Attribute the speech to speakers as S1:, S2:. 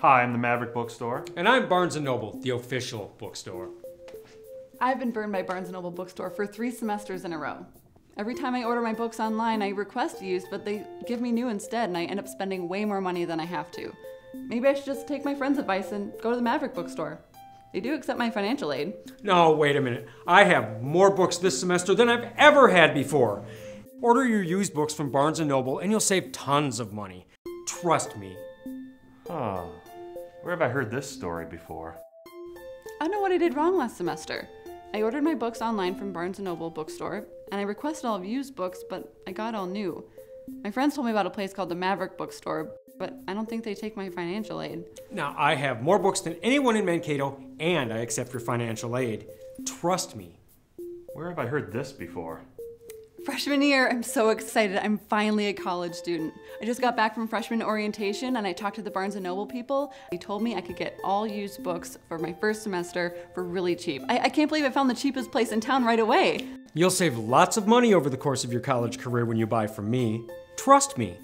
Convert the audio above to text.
S1: Hi, I'm the Maverick Bookstore.
S2: And I'm Barnes & Noble, the official bookstore.
S3: I've been burned by Barnes & Noble Bookstore for three semesters in a row. Every time I order my books online, I request used, but they give me new instead, and I end up spending way more money than I have to. Maybe I should just take my friend's advice and go to the Maverick Bookstore. They do accept my financial aid.
S2: No, wait a minute. I have more books this semester than I've ever had before. Order your used books from Barnes & Noble and you'll save tons of money. Trust me.
S1: Huh. Where have I heard this story before?
S3: I know what I did wrong last semester. I ordered my books online from Barnes & Noble bookstore, and I requested all used books, but I got all new. My friends told me about a place called the Maverick Bookstore, but I don't think they take my financial aid.
S2: Now, I have more books than anyone in Mankato, and I accept your financial aid. Trust me.
S1: Where have I heard this before?
S3: Freshman year, I'm so excited. I'm finally a college student. I just got back from freshman orientation and I talked to the Barnes & Noble people. They told me I could get all used books for my first semester for really cheap. I, I can't believe I found the cheapest place in town right away.
S2: You'll save lots of money over the course of your college career when you buy from me. Trust me.